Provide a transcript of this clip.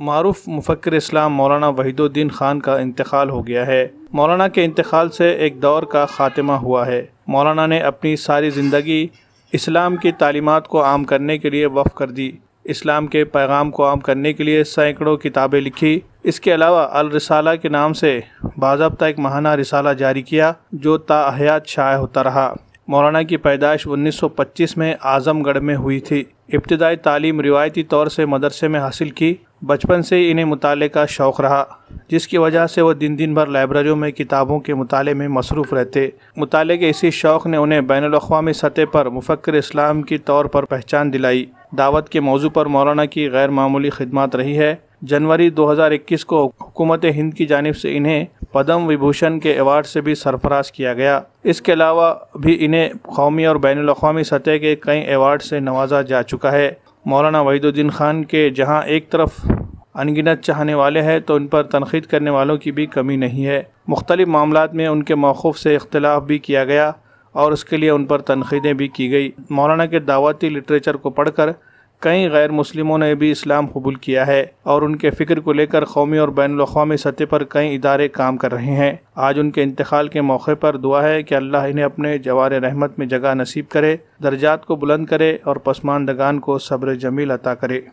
मरूफ मुफक्र इस्लाम मौलाना वहीदुद्दीन ख़ान का इंतकाल हो गया है। मौलाना के इंतकाल से एक दौर का ख़ात्मा हुआ है। मौलाना ने अपनी सारी ज़िंदगी इस्लाम की तालीमत को आम करने के लिए वफ़ कर दी। इस्लाम के पैगाम को आम करने के लिए सैकड़ों किताबें लिखी। इसके अलावा अल रिसाला के नाम से बाबा एक महाना रिसाला जारी किया, जो ताहयात शाये होता रहा। मौलाना की पैदाइश 1925 में आज़मगढ़ में हुई थी। इब्तदाई तालीम रिवायती तौर से मदरसे में हासिल की। बचपन से इन्हें मुताले का शौक़ रहा, जिसकी वजह से वह दिन दिन भर लाइब्रेरियों में किताबों के मुताले में मसरूफ़ रहते। मुताले के इसी शौक़ ने उन्हें बैन अवी सतह पर मुफ़क्र इस्लाम के तौर पर पहचान दिलाई। दावत के मौजू पर मौलाना की गैर मामूली खदमात रही है। जनवरी 2021 को हुकूमत हिंद की जानब से इन्हें पद्म विभूषण के अवार्ड से भी सरफराज किया गया। इसके अलावा भी इन्हें कौमी और बैन अवी सतह के कई अवार्ड से नवाजा जा चुका है। मौलाना वहीदुद्दीन ख़ान के जहाँ एक तरफ़ अनगिनत चाहने वाले हैं तो उन पर तनखीद करने वालों की भी कमी नहीं है। मुख्तलिफ़ मामला में उनके मौक़ से इख्तलाफ भी किया गया और उसके लिए उन पर तनखीदें भी की गई। मौलाना के दावती लिटरेचर को पढ़कर कई गैर मुस्लिमों ने भी इस्लाम कबूल किया है और उनके फ़िक्र को लेकर कौमी और बैन अवी सतह पर कई इदारे काम कर रहे हैं। आज उनके इंतकाल के मौके पर दुआ है कि अल्लाह इन्हें अपने जवार रहमत में जगह नसीब करे, दर्जात को बुलंद करे और पसमानदगान को सब्र जमील अता करे।